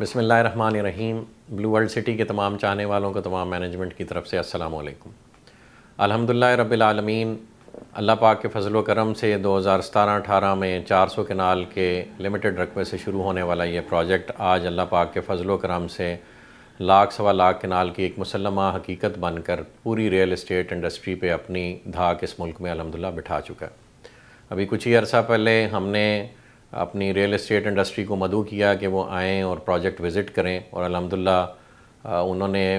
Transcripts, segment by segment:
बसमीम blue world city के तमाम चाहने वालों को तमाम मैनेजमेंट की तरफ़ से अस्सलाम वालेकुम अल्हम्दुलिल्लाह रब्बिल आलमीन। अल्लाह पाक के फजल करम से 2017 18 में 400 कनाल के लिमिटेड रकबे से शुरू होने वाला ये प्रोजेक्ट आज अल्लाह पाक के फजल करम से लाख सवा लाख कनाल की एक मुसलमा हकीकत बनकर पूरी रियल इस्टेट इंडस्ट्री पे अपनी धाक इस मुल्क में अलहमदिल्ला बिठा चुका है। अभी कुछ ही अर्सा पहले हमने अपनी रियल इस्टेट इंडस्ट्री को मदू किया कि वो आएँ और प्रोजेक्ट विज़िट करें। और अलहमदिल्ला उन्होंने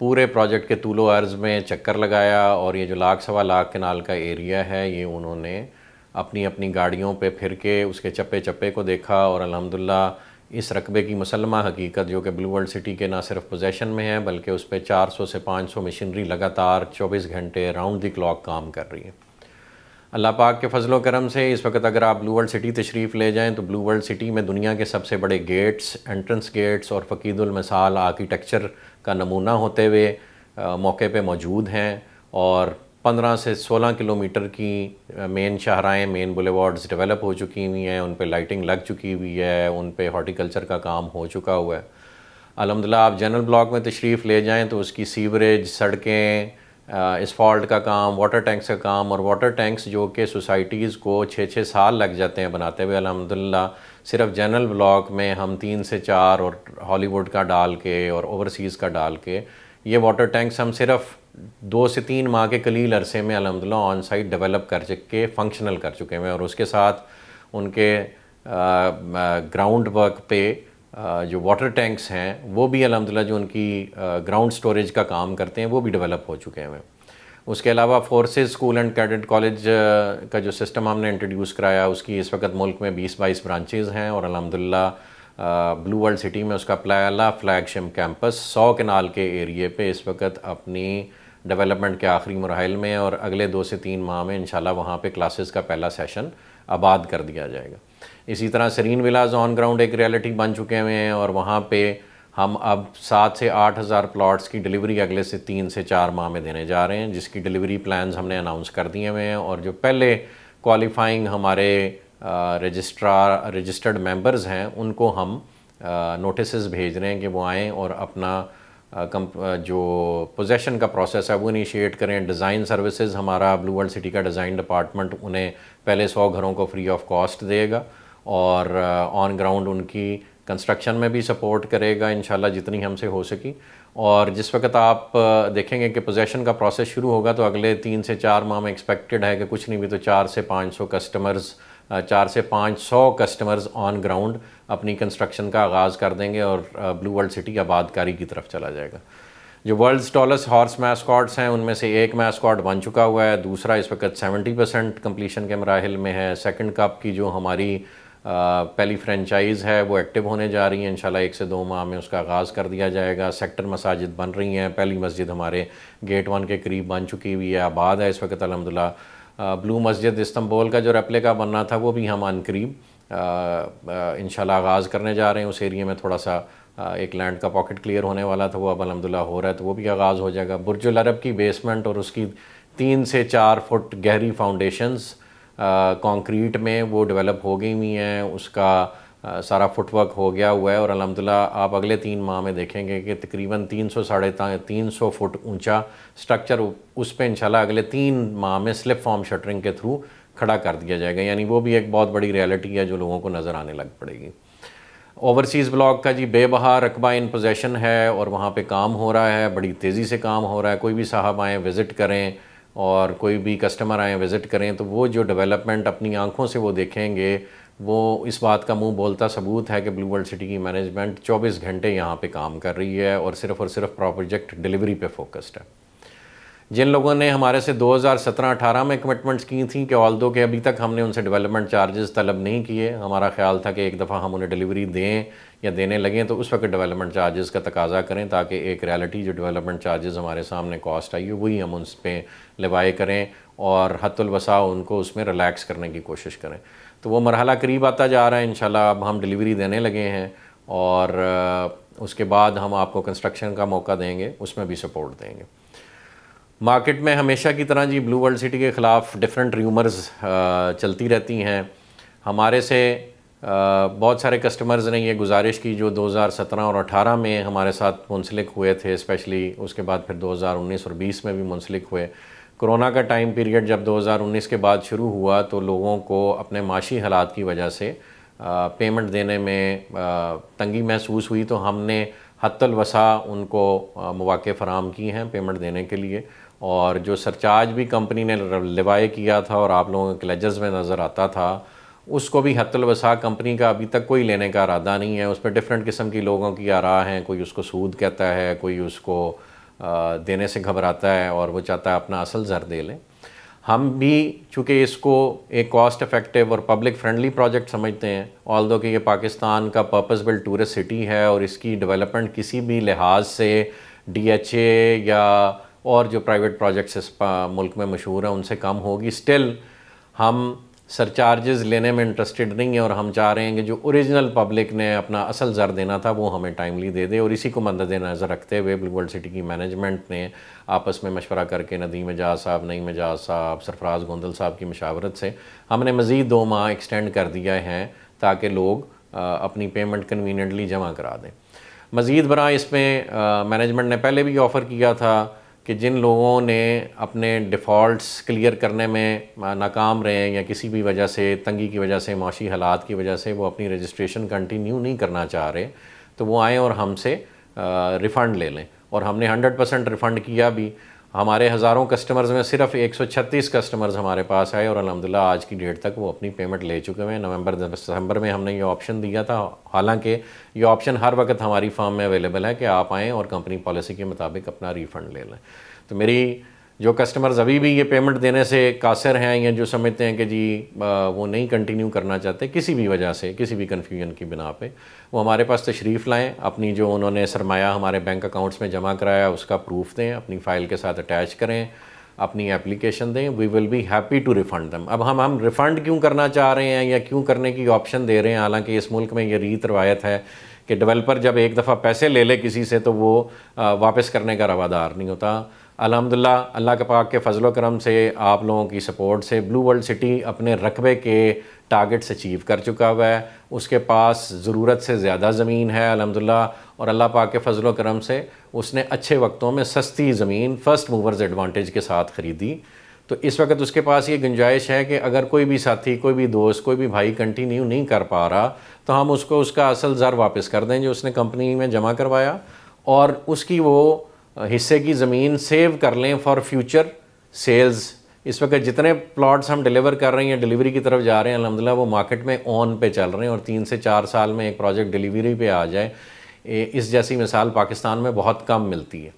पूरे प्रोजेक्ट के तूलो अर्ज़ में चक्कर लगाया और ये जो लाख सवा लाख कनाल का एरिया है, ये उन्होंने अपनी अपनी गाड़ियों पे फिर के उसके चप्पे चप्पे को देखा और अलहमदिल्ला, इस रकबे की मुसलमा हकीकत जो कि ब्लू वर्ल्ड सिटी के ना सिर्फ़ पोजेशन में है, बल्कि उस पर 400 से 500 मशीनरी लगातार 24 घंटे राउंड द क्लॉक काम कर रही है। अल्लाह पाक के फजलो करम से इस वक्त अगर आप ब्लू वर्ल्ड सिटी तशरीफ़ ले जाएँ तो ब्लू वर्ल्ड सिटी में दुनिया के सबसे बड़े गेट्स एंट्रेंस गेट्स और फ़कीदुलमसाल आर्किटेक्चर का नमूना होते हुए मौके पे मौजूद हैं और 15 से 16 किलोमीटर की मेन शाहराएँ मेन बुलेवार्ड्स डेवलप हो चुकी हुई हैं, उन पर लाइटिंग लग चुकी हुई है, उन पर हॉर्टिकल्चर का काम हो चुका हुआ है। अलहमदिल्ला आप जनरल ब्लॉक में तशरीफ़ ले जाएँ तो उसकी सीवरेज सड़कें इस फॉल्ट का काम, वाटर टैंक्स का काम, और वाटर टैंक्स जो कि सोसाइटीज़ को छः छः साल लग जाते हैं बनाते हुए, अलहमदिल्ला, सिर्फ़ जनरल ब्लॉक में हम तीन से चार और हॉलीवुड का डाल के और ओवरसीज़ का डाल के, ये वाटर टैंक्स हम सिर्फ़ दो से तीन माह के कलील अरसे में अलहमदिल्ला ऑन साइट डेवलप कर चुके फंक्शनल कर चुके हैं और उसके साथ उनके ग्राउंड वर्क पे जो वाटर टैंक्स हैं, वो भी अलहमदिल्ला जो उनकी ग्राउंड स्टोरेज का काम करते हैं, वो भी डेवलप हो चुके हैं उसके अलावा forces school and cadet college का जो सिस्टम हमने इंट्रोड्यूस कराया, उसकी इस वक्त मुल्क में 20-22 ब्रांचेज़ हैं और अलहमदिल्ला ब्लू वर्ल्ड सिटी में उसका पहला फ्लैगशिप कैंपस सौ कनाल के एरिए पे इस वक्त अपनी डेवलपमेंट के आखिरी मरहल में और अगले दो से तीन माह में इंशाल्लाह वहाँ पे क्लासेस का पहला सेशन आबाद कर दिया जाएगा। इसी तरह सरीन विलाज ऑन ग्राउंड एक रियलिटी बन चुके हुए हैं और वहाँ पे हम अब सात से आठ हज़ार प्लाट्स की डिलीवरी अगले से तीन से चार माह में देने जा रहे हैं, जिसकी डिलीवरी प्लान्स हमने अनाउंस कर दिए हुए हैं और जो पहले क्वालिफाइंग हमारे रजिस्ट्रार रजिस्टर्ड मेंबर्स हैं, उनको हम नोटिस भेज रहे हैं कि वो आएँ और अपना जो पोजेशन का प्रोसेस है, वो इनिशिएट करें। डिज़ाइन सर्विसेज़ हमारा ब्लू वर्ल्ड सिटी का डिज़ाइन डिपार्टमेंट उन्हें पहले सौ घरों को फ्री ऑफ़ कॉस्ट देगा और ऑन ग्राउंड उनकी कंस्ट्रक्शन में भी सपोर्ट करेगा इन जितनी हमसे हो सकी। और जिस वक्त आप देखेंगे कि पोजेशन का प्रोसेस शुरू होगा तो अगले तीन से चार माह में एक्सपेक्टेड है कि कुछ नहीं भी तो चार से पाँच सौ कस्टमर्स चार से पाँच सौ कस्टमर्स ऑन ग्राउंड अपनी कंस्ट्रक्शन का आगाज़ कर देंगे और ब्लू वर्ल्ड सिटी आबादकारी की तरफ़ चला जाएगा। जो वर्ल्ड टॉलेस्ट हॉर्स मैस्कॉट्स हैं, उनमें से एक मैस्कॉट बन चुका हुआ है, दूसरा इस वक्त सेवेंटी परसेंट कम्प्लीशन के मराहल में है सेकंड कप की जो हमारी पहली फ्रेंचाइज़ है, वो एक्टिव होने जा रही है, इंशाल्लाह एक से दो माह में उसका आगाज़ कर दिया जाएगा। सेक्टर मसाजिद बन रही हैं, पहली मस्जिद हमारे गेट वन के करीब बन चुकी हुई है, आबाद है इस वक्त अलहमदिल्ला ब्लू मस्जिद इस्तंबोल का जो रेप्लिका बनना था, वो भी हम अन करीब इन आगाज़ करने जा रहे हैं। उस एरिए में थोड़ा सा एक लैंड का पॉकेट क्लियर होने वाला था, वो अब अलहमदिल्ला हो रहा है तो वो भी आगाज़ हो जाएगा। बुरजुल अरब की बेसमेंट और उसकी तीन से चार फुट गहरी फाउंडेशंस कंक्रीट में वो डेवलप हो गई हुई हैं। उसका सारा फुटवर्क हो गया, हुआ है और अलहमदिल्ला आप अगले तीन माह में देखेंगे कि तकरीबन तीन सौ साढ़े तीन सौ फुट ऊँचा स्ट्रक्चर उस पर इंशाल्लाह अगले तीन माह में स्लिप फॉर्म शटरिंग के थ्रू खड़ा कर दिया जाएगा। यानी वो भी एक बहुत बड़ी रियलिटी है जो लोगों को नज़र आने लग पड़ेगी। ओवरसीज़ ब्लॉक का जी बेबहा रकबा इन पोजेसन है और वहाँ पे काम हो रहा है, बड़ी तेज़ी से काम हो रहा है। कोई भी साहब आएँ विज़िट करें और कोई भी कस्टमर आएँ विज़िट करें तो वो जो डेवलपमेंट अपनी आँखों से वो देखेंगे वो इस बात का मुँह बोलता सबूत है कि ब्लू वर्ल्ड सिटी की मैनेजमेंट 24 घंटे यहाँ पे काम कर रही है और सिर्फ़ और सिर्फ़ प्रोजेक्ट डिलीवरी पे फोकस्ड है। जिन लोगों ने हमारे से 2017-18 में कमिटमेंट्स की थी कि ऑल दो के अभी तक हमने उनसे डेवलपमेंट चार्जेस तलब नहीं किए, हमारा ख्याल था कि एक दफ़ा हम उन्हें डिलीवरी दें या देने लगें तो उस वक्त डेवलपमेंट चार्जेस का तकाजा करें ताकि एक रियलिटी जो डेवलपमेंट चार्जेस हमारे सामने कॉस्ट आई है, वही हम उस पर लिवाए करें और हतुलवसा उनको उसमें रिलैक्स करने की कोशिश करें। तो वो मरहला करीब आता जा रहा है इन अब हम डिलीवरी देने लगे हैं और उसके बाद हम आपको कंस्ट्रक्शन का मौका देंगे, उसमें भी सपोर्ट देंगे। मार्केट में हमेशा की तरह जी ब्लू वर्ल्ड सिटी के ख़िलाफ़ डिफरेंट र्यूमर्स चलती रहती हैं। हमारे से बहुत सारे कस्टमर्स ने ये गुजारिश की जो 2017 और 18 में हमारे साथ मुंसलिक हुए थे स्पेशली उसके बाद फिर 2019 और 20 में भी मुंसलिक हुए। कोरोना का टाइम पीरियड जब 2019 के बाद शुरू हुआ तो लोगों को अपने माशी हालात की वजह से पेमेंट देने में तंगी महसूस हुई। तो हमने हत्तल वसा उनको मौाक़े फ़राम की हैं पेमेंट देने के लिए। और जो सरचार्ज भी कंपनी ने लिवाए किया था और आप लोगों के लेजर्स में नज़र आता था, उसको भी हत्तल वसा कंपनी का अभी तक कोई लेने का इरादा नहीं है। उस पर डिफरेंट किस्म की लोगों की आरा हैं। कोई उसको सूद कहता है, कोई उसको देने से घबराता है और वो चाहता है अपना असल ज़र दे लें। हम भी, चूँकि इसको एक कॉस्ट इफ़ेक्टिव और पब्लिक फ्रेंडली प्रोजेक्ट समझते हैं ऑल दो कि ये पाकिस्तान का पर्पस बिल्ड टूरिस्ट सिटी है और इसकी डेवलपमेंट किसी भी लिहाज से डीएचए या और जो प्राइवेट प्रोजेक्ट्स इस मुल्क में मशहूर हैं, उनसे कम होगी। स्टिल हम सरचार्जेस लेने में इंटरेस्टेड नहीं है और हम चाह रहे हैं कि जो ओरिजिनल पब्लिक ने अपना असल ज़र देना था, वो हमें टाइमली दे दे और इसी को मद्द नज़र रखते हुए ब्लू वर्ल्ड सिटी की मैनेजमेंट ने आपस में मशवरा करके नदीम एजाज साहब, नईम एजाज साहब, सरफराज गोंदल साहब की मशावरत से हमने मज़ीद दो माह एक्सटेंड कर दिया है ताकि लोग अपनी पेमेंट कन्वीनियंटली जमा करा दें। मज़ीद बरा इसमें मैनेजमेंट ने पहले भी ऑफ़र किया था कि जिन लोगों ने अपने डिफ़ॉल्ट्स क्लियर करने में नाकाम रहे या किसी भी वजह से, तंगी की वजह से माशी हालात की वजह से वो अपनी रजिस्ट्रेशन कंटिन्यू नहीं करना चाह रहे तो वो आएँ और हमसे रिफ़ंड ले लें। और हमने 100 परसेंट रिफ़ंड किया भी। हमारे हज़ारों कस्टमर्स में सिर्फ़ 136 कस्टमर्स हमारे पास आए और अलहमदिल्ला, आज की डेट तक वो अपनी पेमेंट ले चुके हैं। नवंबर दिसंबर में हमने ये ऑप्शन दिया था। हालाँकि ये ऑप्शन हर वक्त हमारी फॉर्म में अवेलेबल है कि आप आएँ और कंपनी पॉलिसी के मुताबिक अपना रिफ़ंड ले लें। तो मेरी जो कस्टमर्स अभी भी ये पेमेंट देने से कासर हैं या जो समझते हैं कि जी वो नहीं कंटिन्यू करना चाहते, किसी भी वजह से, किसी भी कन्फ्यूज़न की बिना पे, वो हमारे पास तशरीफ़ लाएँ, अपनी जो उन्होंने सरमाया हमारे बैंक अकाउंट्स में जमा कराया, उसका प्रूफ दें, अपनी फ़ाइल के साथ अटैच करें, अपनी एप्लीकेशन दें we will be happy to refund them अब हम हम रिफ़ंड क्यों करना चाह रहे हैं या क्यों करने की ऑप्शन दे रहे हैं? हालाँकि इस मुल्क में ये रीत रवायत है कि डेवलपर जब एक दफ़ा पैसे ले ले किसी से तो वो वापस करने का रवादार नहीं होता। अलहमदिल्ला, अल्लाह के पाक के फजल करम से आप लोगों की सपोर्ट से ब्लू वर्ल्ड सिटी अपने रकबे के टारगेट्स अचीव कर चुका हुआ है। उसके पास ज़रूरत से ज़्यादा ज़मीन है अलहमदिल्ला, और अल्लाह पाक के फजल करम से उसने अच्छे वक्तों में सस्ती ज़मीन फ़र्स्ट मूवर्स एडवांटेज के साथ ख़रीदी। तो इस वक्त उसके पास ये गुंजाइश है कि अगर कोई भी साथी, कोई भी दोस्त, कोई भी भाई कंटिन्यू नहीं कर पा रहा तो हम उसको उसका असल ज़र वापस कर दें जो उसने कंपनी में जमा करवाया। और उसकी वो हिस्से की ज़मीन सेव कर लें फॉर फ्यूचर सेल्स इस वक्त जितने प्लॉट्स हम डिलीवर कर रहे हैं डिलीवरी की तरफ़ जा रहे हैं अलहमदिल्ला वो मार्केट में ऑन पे चल रहे हैं और तीन से चार साल में एक प्रोजेक्ट डिलीवरी पे आ जाए इस जैसी मिसाल पाकिस्तान में बहुत कम मिलती है।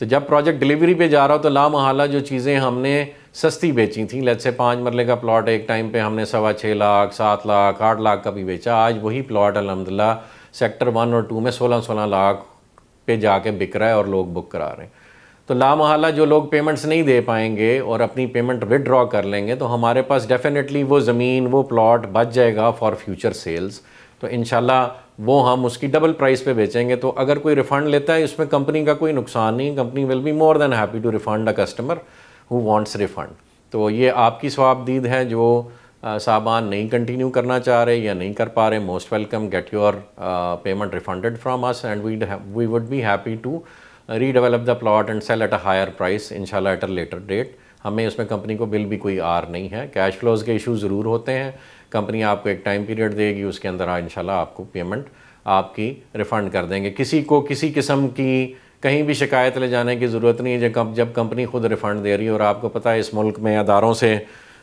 तो जब प्रोजेक्ट डिलीवरी पे जा रहा हो तो लामहला जो चीज़ें हमने सस्ती बेची थी लेट से पाँच मरले का प्लॉट एक टाइम पे हमने सवा छः लाख, सात लाख, आठ लाख का भी बेचा, आज वही प्लॉट अलहमदिल्ला सेक्टर वन और टू में सोलह सोलह लाख पे जाके बिक रहा है और लोग बुक करा रहे हैं। तो लामहला जो लोग पेमेंट्स नहीं दे पाएँगे और अपनी पेमेंट विदड्रॉ कर लेंगे तो हमारे पास डेफिनेटली वो ज़मीन, वो प्लॉट बच जाएगा फॉर फ्यूचर सेल्स तो इन वो हम उसकी डबल प्राइस पे बेचेंगे। तो अगर कोई रिफ़ंड लेता है, इसमें कंपनी का कोई नुकसान नहीं company will be more than happy to refund a customer who wants refund तो ये आपकी स्वाबदीद है जो साहबान नहीं कंटिन्यू करना चाह रहे या नहीं कर पा रहे most welcome get your payment refunded from us and we we would be happy to redevelop the plot and sell at a higher price इनशाला एट अ लेटर डेट हमें उसमें कंपनी को बिल भी कोई आर नहीं है। Cash flows के issue ज़रूर होते हैं। कंपनी आपको एक टाइम पीरियड देगी, उसके अंदर इनशाला आपको पेमेंट आपकी रिफ़ंड कर देंगे। किसी को किसी किस्म की कहीं भी शिकायत ले जाने की ज़रूरत नहीं है। जब कंपनी खुद रिफ़ंड दे रही है और आपको पता है इस मुल्क में अदारों से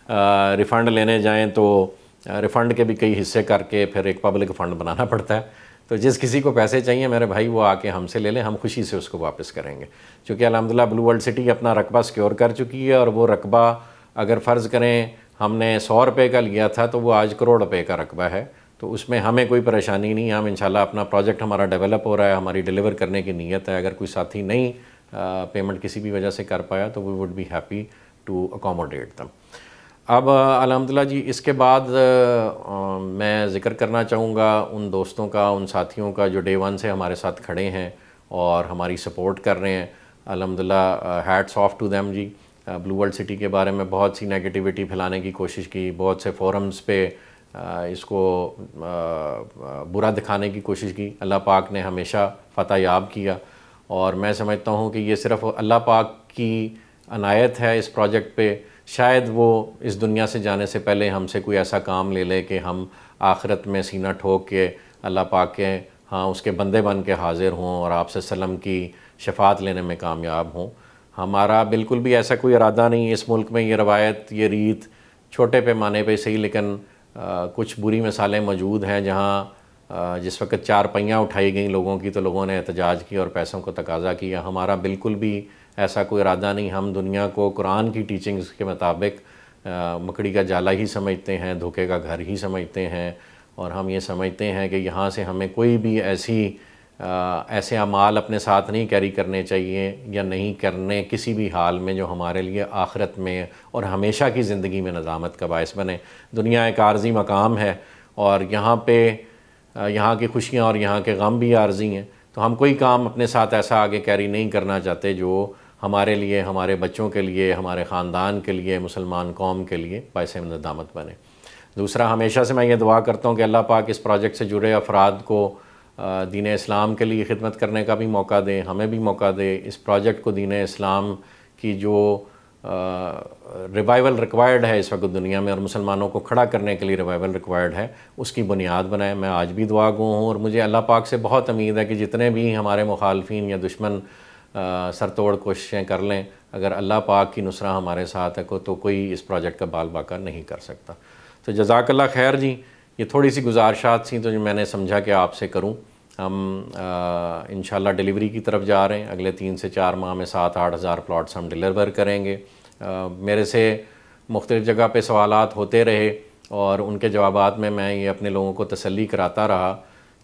रिफ़ंड लेने जाएँ तो रिफ़ंड के भी कई हिस्से करके फिर एक पब्लिक फ़ंड बनाना पड़ता है। तो जिस किसी को पैसे चाहिए, मेरे भाई वो आके हमसे ले लें, हम खुशी से उसको वापस करेंगे। क्योंकि अलहमदिल्ला ब्लू वर्ल्ड सिटी अपना रकबा सिक्योर कर चुकी है और वो रकबा अगर फ़र्ज़ करें हमने सौ रुपये का लिया था तो वो आज करोड़ रुपये का रकबा है। तो उसमें हमें कोई परेशानी नहीं, हम इंशाल्लाह अपना प्रोजेक्ट हमारा डेवलप हो रहा है, हमारी डिलीवर करने की नीयत है। अगर कोई साथी नहीं पेमेंट किसी भी वजह से कर पाया तो we would be happy to accommodate them अब अलहमदिल्ला जी इसके बाद आ, मैं ज़िक्र करना चाहूँगा उन दोस्तों का उन साथियों का जो डे वन से हमारे साथ खड़े हैं और हमारी सपोर्ट कर रहे हैं। अलहमदिल्ला हैट्स ऑफ़ टू दैम जी। ब्लू वर्ल्ड सिटी के बारे में बहुत सी नेगेटिविटी फैलाने की कोशिश की बहुत से फोरम्स पे इसको बुरा दिखाने की कोशिश की। अल्लाह पाक ने हमेशा फ़तह याब किया। और मैं समझता हूँ कि ये सिर्फ़ अल्लाह पाक की अनायत है इस प्रोजेक्ट पे। शायद वो इस दुनिया से जाने से पहले हमसे कोई ऐसा काम ले ले कि हम आखिरत में सीना ठोक के अल्लाह पाक के हाँ उसके बंदे बन के हाज़िर हों और आपसे सलम की शफात लेने में कामयाब हों। हमारा बिल्कुल भी ऐसा कोई इरादा नहीं इस मुल्क में। ये रवायत ये रीत छोटे पैमाने पे सही लेकिन आ, कुछ बुरी मिसालें मौजूद हैं जहाँ जिस वक्त चार पहियाँ उठाई गई लोगों की तो लोगों ने एहतजाज किया और पैसों को तकाजा किया। हमारा बिल्कुल भी ऐसा कोई इरादा नहीं हम दुनिया को कुरान की टीचिंग्स के मुताबिक मकड़ी का जाला ही समझते हैं धोखे का घर ही समझते हैं और हम ये समझते हैं कि यहाँ से हमें कोई भी ऐसी आ, ऐसे अमाल अपने साथ नहीं कैरी करने चाहिए या नहीं करने किसी भी हाल में जो हमारे लिए आखरत में और हमेशा की ज़िंदगी में नज़ामत का बायस बने। दुनिया एक आर्जी मकाम है और यहाँ पे यहाँ की खुशियाँ और यहाँ के गम भी आर्जी हैं। तो हम कोई काम अपने साथ ऐसा आगे कैरी नहीं करना चाहते जो हमारे लिए, हमारे बच्चों के लिए, हमारे ख़ानदान के लिए, मुसलमान कौम के लिए पैसे नदामत बने। दूसरा, हमेशा से मैं ये दुआ करता हूँ कि अल्लाह पाक इस प्रोजेक्ट से जुड़े अफराद को दीन इस्लाम के लिए खिदमत करने का भी मौका दें, हमें भी मौका दें। इस प्रोजेक्ट को दीन इस्लाम की जो रिवाइवल रिक्वायर्ड है इस वक्त दुनिया में और मुसलमानों को खड़ा करने के लिए रिवाइवल रिक्वायर्ड है, उसकी बुनियाद बनाए। मैं आज भी दुआ गो हूँ और मुझे अल्लाह पाक से बहुत उम्मीद है कि जितने भी हमारे मुखालफी या दुश्मन सर तोड़ कोशिशें कर लें। अगर अल्लाह पाक की नुसरा हमारे साथ है को तो कोई इस प्रोजेक्ट का बाल बाका नहीं कर सकता। तो जजाकल्ला खैर जी ये थोड़ी सी गुजारशात थी तो मैंने समझा कि आपसे करूँ। हम इन डिलीवरी की तरफ़ जा रहे हैं। अगले तीन से चार माह में सात आठ हज़ार प्लाट्स हम डिलीवर करेंगे। आ, मेरे से मुख्तलिफ़ जगह पर सवाल होते रहे और उनके जवाब में मैं ये अपने लोगों को तसली कराता रहा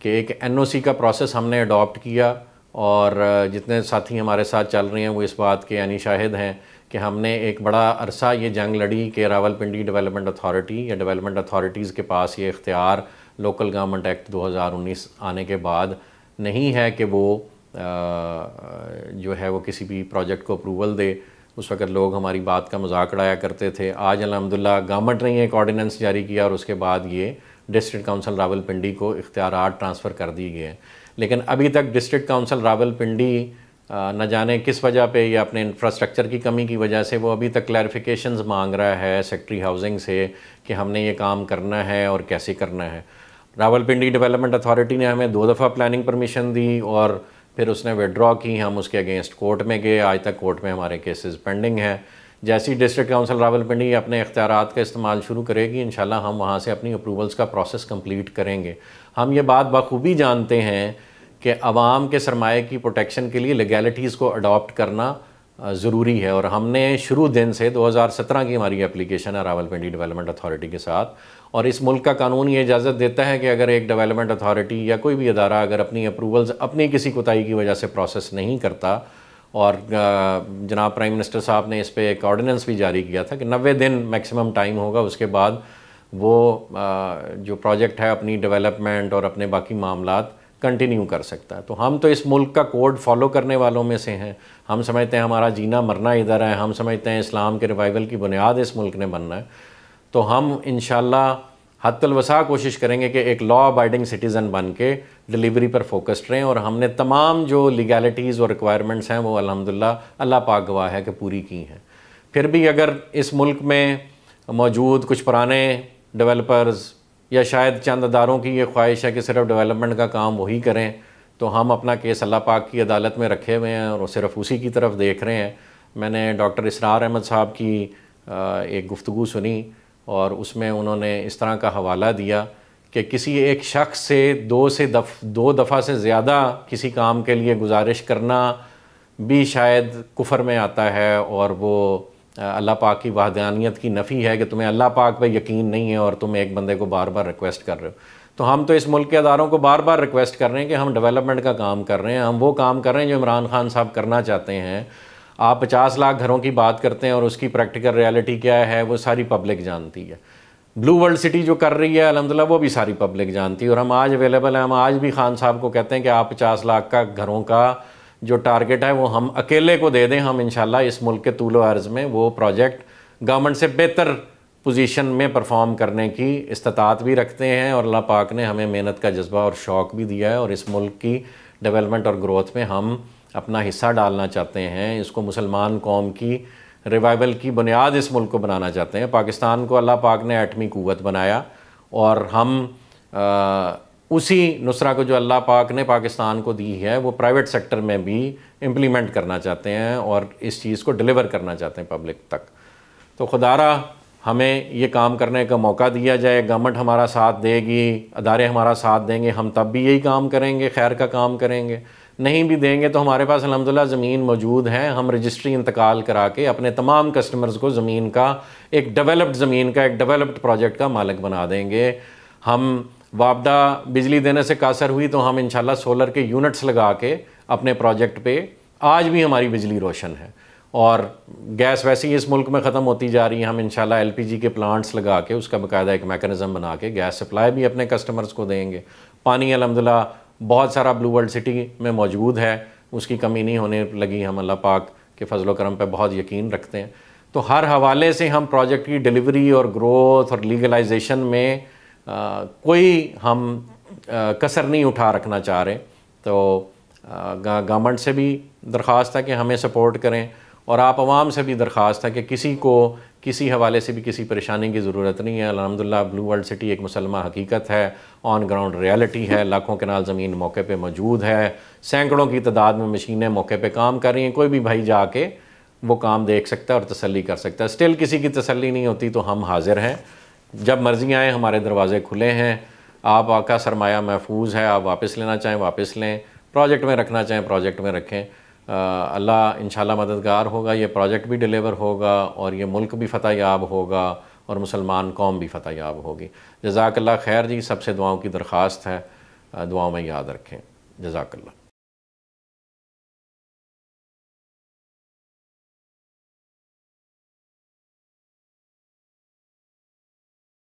कि एक एन का प्रोसेस हमने अडॉप्ट किया। और जितने साथी हमारे साथ चल रहे हैं वो इस बात के यानी शाहिद हैं कि हमने एक बड़ा अरसा ये जंग लड़ी कि रावलपिंडी डेवलपमेंट अथॉरिटी या डेवलपमेंट अथॉरिटीज़ के पास ये इख्तियार लोकल गवर्नमेंट एक्ट 2019 आने के बाद नहीं है कि वो जो है वो किसी भी प्रोजेक्ट को अप्रूवल दे। उस वक्त लोग हमारी बात का मज़ाक उड़ाया करते थे। आज अलहमदिल्ला गवर्नमेंट ने एक ऑर्डीनेंस जारी किया और उसके बाद ये डिस्ट्रिक्ट काउंसिल रावलपिंडी को इख्तियार ट्रांसफ़र कर दिए गए लेकिन अभी तक डिस्ट्रिक्ट काउंसिल रावलपिंडी न जाने किस वजह पे या अपने इंफ्रास्ट्रक्चर की कमी की वजह से वो अभी तक क्लैरिफिकेशंस मांग रहा है सेक्ट्री हाउसिंग से कि हमने ये काम करना है और कैसे करना है। रावलपिंडी डेवलपमेंट अथॉरिटी ने हमें दो दफ़ा प्लानिंग परमिशन दी और फिर उसने विड्रॉ की, हम उसके अगेंस्ट कोर्ट में गए, आज तक कोर्ट में हमारे केसेस पेंडिंग हैं। जैसी डिस्ट्रिक्ट काउंसिल रावलपिंडी अपने अख्तियार का इस्तेमाल शुरू करेगी इन हम वहाँ से अपनी अप्रूवल्स का प्रोसेस कंप्लीट करेंगे। हम ये बात बखूबी जानते हैं कि आवाम के सरमाए की प्रोटेक्शन के लिए लीगैलिटीज़ को अडॉप्ट करना ज़रूरी है और हमने शुरू दिन से 2017 की हमारी एप्लीकेशन है रावलपिंडी डेवलपमेंट अथॉरिटी के साथ और इस मुल्क का कानून ये इजाज़त देता है कि अगर एक डेवलपमेंट अथॉरिटी या कोई भी अदारा अगर अपनी अप्रूवल्स अपनी किसी कोताही की वजह से प्रोसेस नहीं करता और जनाब प्राइम मिनिस्टर साहब ने इस पर एक ऑर्डिनेंस भी जारी किया था कि नबे दिन मैक्सिमम टाइम होगा, उसके बाद वो जो प्रोजेक्ट है अपनी डेवलपमेंट और अपने बाकी मामला कंटिन्यू कर सकता है। तो हम तो इस मुल्क का कोड फॉलो करने वालों में से हैं। हम समझते हैं हमारा जीना मरना इधर है, हम समझते हैं इस्लाम के रिवाइवल की बुनियाद इस मुल्क ने बनना है। तो हम इन हतलवसा कोशिश करेंगे कि एक लॉ अबाइडिंग सिटीज़न बन के डिलीवरी पर फोकस्ड रहें और हमने तमाम जो लीगैलिटीज़ और रिक्वायरमेंट्स हैं वो अलहमदिल्ला अल्लाह पाक गवाह है कि पूरी की हैं। फिर भी अगर इस मुल्क में मौजूद कुछ पुराने डेवलपर्स या शायद चंद अदारों की ये ख्वाहिश है कि सिर्फ़ डेवलपमेंट का काम वही करें तो हम अपना केस अल्लाह पाक की अदालत में रखे हुए हैं और सिर्फ़ उसी की तरफ़ देख रहे हैं। मैंने डॉक्टर इसरार अहमद साहब की एक गुफ्तु सुनी। और उसमें उन्होंने इस तरह का हवाला दिया कि किसी एक शख्स से दो से दफ, दो दफ़ा से ज़्यादा किसी काम के लिए गुजारिश करना भी शायद कुफर में आता है और वो अल्लाह पाक की वाहदानियत की नफ़ी है कि तुम्हें अल्लाह पाक पे यकीन नहीं है और तुम एक बंदे को बार बार रिक्वेस्ट कर रहे हो। तो हम तो इस मुल्क के अदारों को बार बार रिक्वेस्ट कर रहे हैं कि हम डेवलपमेंट का काम कर रहे हैं, हम वो काम कर रहे हैं जो इमरान खान साहब करना चाहते हैं। आप पचास लाख घरों की बात करते हैं और उसकी प्रैक्टिकल रियलिटी क्या है, वो सारी पब्लिक जानती है। ब्लू वर्ल्ड सिटी जो कर रही है, अलहमदिल्ला, वो भी सारी पब्लिक जानती है। और हम आज अवेलेबल हैं, हम आज भी खान साहब को कहते हैं कि आप पचास लाख का घरों का जो टारगेट है, वो हम अकेले को दे दें। हम इन इस मुल्क के तूलो अर्ज़ में वो प्रोजेक्ट गवर्नमेंट से बेहतर पोजीशन में परफॉर्म करने की इस्तात भी रखते हैं। और अल्लाह पाक ने हमें मेहनत का जज्बा और शौक़ भी दिया है। और इस मुल्क की डेवलपमेंट और ग्रोथ में हम अपना हिस्सा डालना चाहते हैं इसको मुसलमान कौम की रिवाइवल की बुनियाद इस मुल्क को बनाना चाहते हैं। पाकिस्तान को अल्लाह पाक ने एटमी क़वत बनाया और हम आ, उसी नुसरा को जो अल्लाह पाक ने पाकिस्तान को दी है वो प्राइवेट सेक्टर में भी इम्प्लीमेंट करना चाहते हैं और इस चीज़ को डिलीवर करना चाहते हैं पब्लिक तक। तो खुदारा हमें ये काम करने का मौका दिया जाए। गवर्नमेंट हमारा साथ देगी अदारे हमारा साथ देंगे हम तब भी यही काम करेंगे खैर का काम करेंगे। नहीं भी देंगे तो हमारे पास अलहमदिल्ला ज़मीन मौजूद है। हम रजिस्ट्री इंतकाल करा के अपने तमाम कस्टमर्स को ज़मीन का, एक डेवलप्ड ज़मीन का, एक डेवलप्ड प्रोजेक्ट का मालिक बना देंगे। हम वापदा बिजली देने से कासर हुई तो हम इंशाल्लाह सोलर के यूनिट्स लगा के अपने प्रोजेक्ट पे, आज भी हमारी बिजली रोशन है। और गैस वैसे ही इस मुल्क में ख़त्म होती जा रही है। हम इंशाल्लाह एलपीजी के प्लांट्स लगा के, उसका बाकायदा एक मेकनिज़म बना के गैस सप्लाई भी अपने कस्टमर्स को देंगे। पानी अलहमदिल्ला बहुत सारा ब्लू वर्ल्ड सिटी में मौजूद है। उसकी कमी नहीं होने लगी हम अल्लाह पाक के फजल करम पर बहुत यकीन रखते हैं। तो हर हवाले से हम प्रोजेक्ट की डिलीवरी और ग्रोथ और लीगलाइजेशन में आ, कोई हम आ, कसर नहीं उठा रखना चाह रहे। तो गवर्नमेंट से भी दरख्वास्त है कि हमें सपोर्ट करें और आप आवाम से भी दरख्वास्त है कि किसी को किसी हवाले से भी किसी परेशानी की ज़रूरत नहीं है। अलहमदिल्ला ब्लू वर्ल्ड सिटी एक मुसलमा हकीकत है। ऑन ग्राउंड रियलिटी है। लाखों के नाल ज़मीन मौके पे मौजूद है। सैकड़ों की तादाद में मशीनें मौके पे काम कर रही हैं। कोई भी भाई जाके वो काम देख सकता है और तसली कर सकता है। स्टिल किसी की तसली नहीं होती तो हम हाजिर हैं। जब मर्ज़ी आएँ, हमारे दरवाज़े खुले हैं। आप आका सरमाया महफूज है। आप वापस लेना चाहें, वापस लें। प्रोजेक्ट में रखना चाहें प्रोजेक्ट में रखें। अल्लाह इन मददगार होगा, ये प्रोजेक्ट भी डिलीवर होगा और ये मुल्क भी फ़तः याब होगा और मुसलमान कौम भी फ़तः याब होगी। जजाकल्ला खैर जी, सबसे दुआओं की दरख्वास्त है। दुआओं में याद रखें। जजाकल्ला